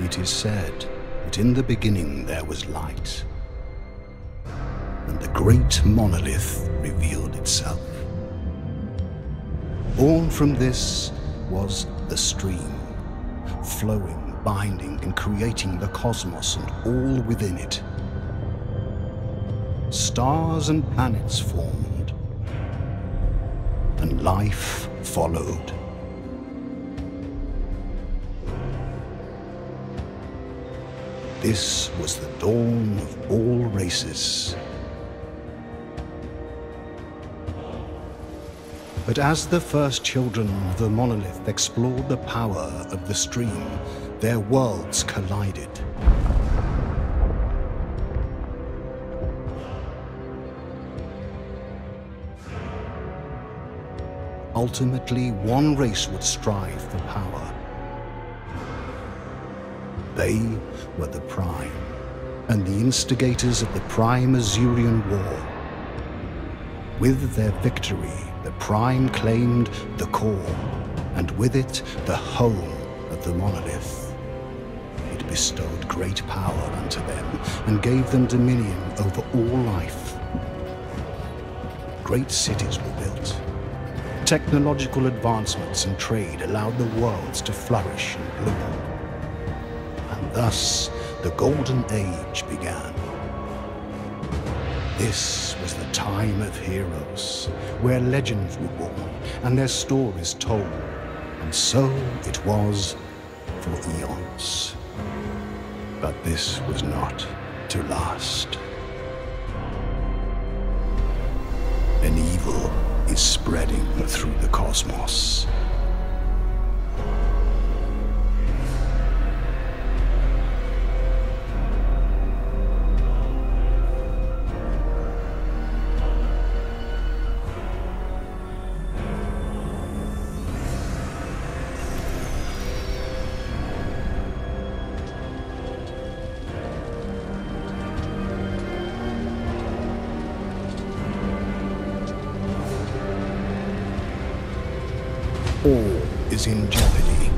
It is said that in the beginning there was light, and the great monolith revealed itself. Born from this was the stream, flowing, binding, and creating the cosmos and all within it. Stars and planets formed, and life followed. This was the dawn of all races. But as the first children of the monolith explored the power of the stream, their worlds collided. Ultimately, one race would strive for power. They were the Prime, and the instigators of the Prime Azurian War. With their victory, the Prime claimed the core, and with it, the home of the monolith. It bestowed great power unto them, and gave them dominion over all life. Great cities were built. Technological advancements and trade allowed the worlds to flourish and bloom. And thus, the Golden Age began. This was the time of heroes, where legends were born and their stories told. And so it was for eons. But this was not to last. An evil is spreading through the cosmos. All is in jeopardy.